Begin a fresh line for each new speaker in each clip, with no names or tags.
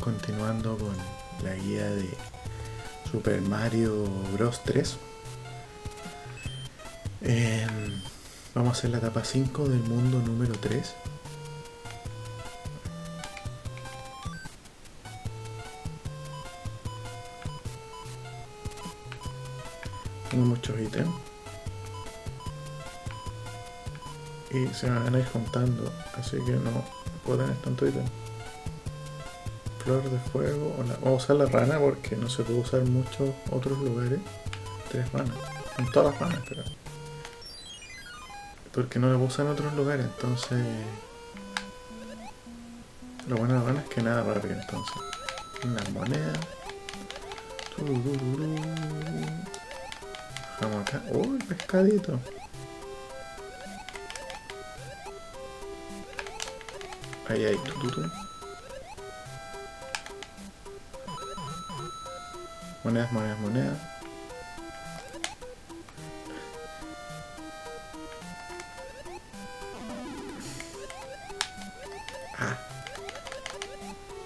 continuando con la guía de Super Mario Bros 3. Em, vamos a hacer la etapa 5 del mundo número 3. Tengo muchos ítems. Y se van a ir juntando, así que no puedo tener tanto ítem. Flor de fuego. la- Vamos a usar la rana porque no se puede usar en muchos otros lugares. Tres ranas. En todas las ranas, pero. Porque no lo puedo en otros lugares, entonces. Lo bueno de la rana es que nada rápido, entonces. Una moneda. Vamos acá. ¡Oh, el pescadito! Ahí, ahí, Monedas, monedas, monedas. Ah.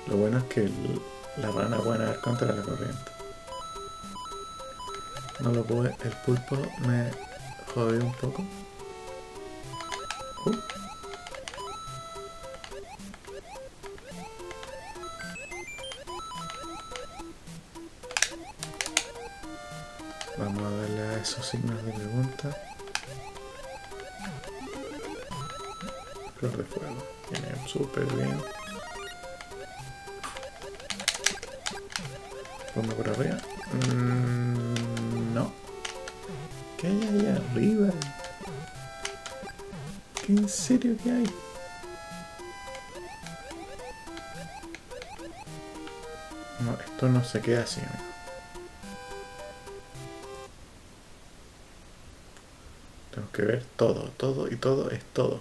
Lo bueno es que la rana puede nadar contra la corriente. No lo pude. El pulpo me jodió un poco. Uh. Vamos a darle a esos signos de pregunta. Flor de fuego. Viene súper bien. Ponme por arriba. Mm, no. ¿Qué hay ahí arriba? ¿Qué en serio que hay? No, esto no se queda así. Tengo que ver todo, todo y todo es todo.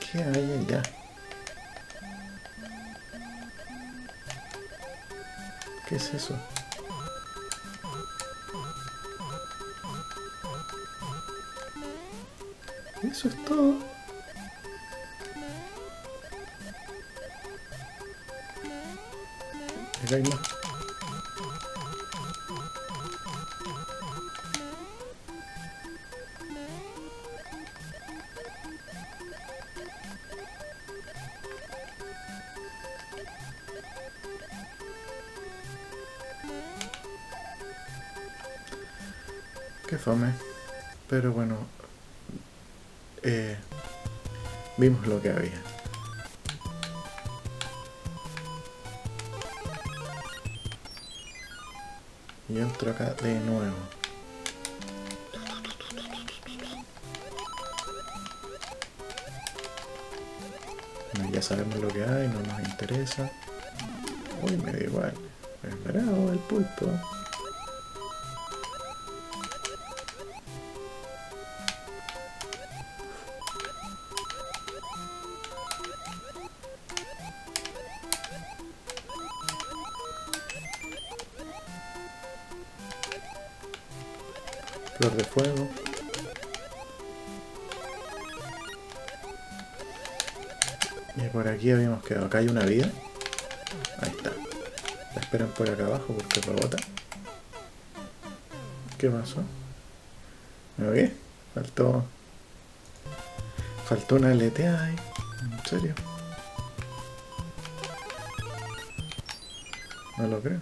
¿Qué hay allá? ¿Qué es eso? Eso es todo. Acá hay más. Qué fome. Pero bueno. eh, vimos lo que había. Y entro acá de nuevo. Bueno, ya sabemos lo que hay, no nos interesa. Uy, me da igual. Es bravo el pulpo. Flor de fuego. Y por aquí habíamos quedado. Acá hay una vida. Ahí está. La esperan por acá abajo porque rebota. ¿Qué pasó? ¿Me oí? Faltó. Faltó una letea ahí. ¿En serio? No lo creo.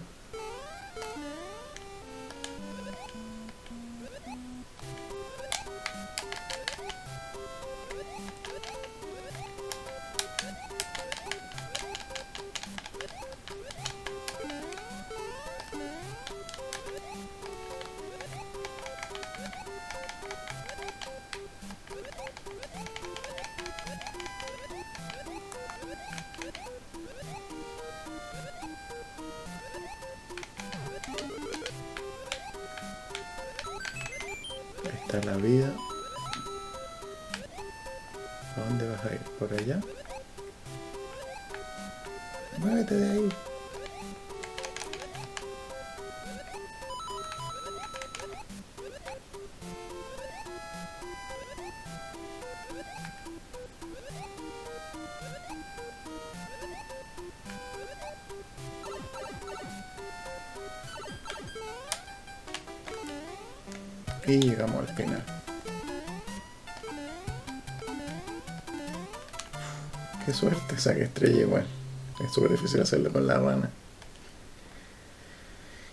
Está la vida. ¿A dónde vas a ir? ¿Por allá? Muévete de ahí. Y llegamos al final. Qué suerte saque estrella igual. Es súper difícil hacerlo con la rana.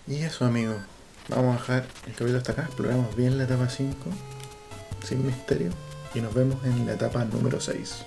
Y eso amigos. Vamos a dejar el capítulo hasta acá. Exploramos bien la etapa 5. Sin misterio. Y nos vemos en la etapa número 6.